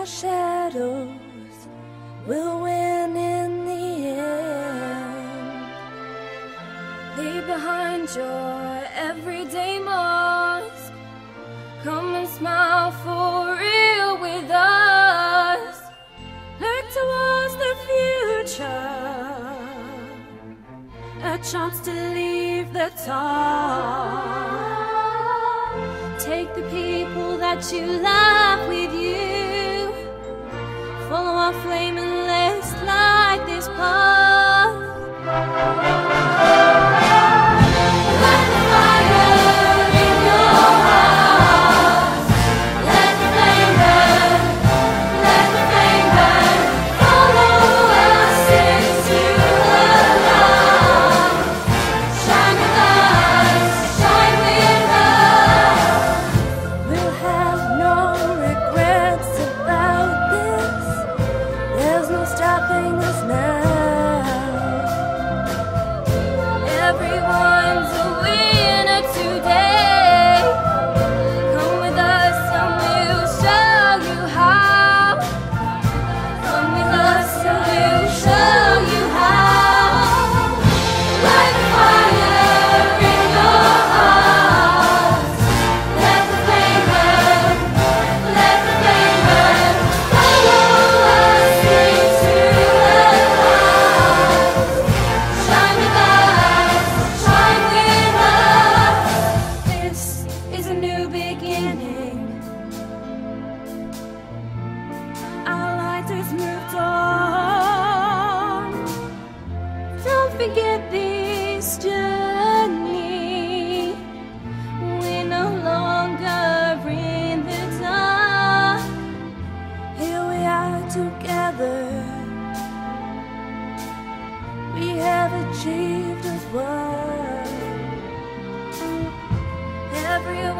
our shadows will win in the end. Leave behind your everyday mask. Come and smile for real with us. Look towards the future. A chance to leave the top. Take the people that you love with you. Follow our flame and let's light this path. Everyone's a winner. forget this journey. We're no longer in the dark. Here we are together. We have achieved the world. Everyone.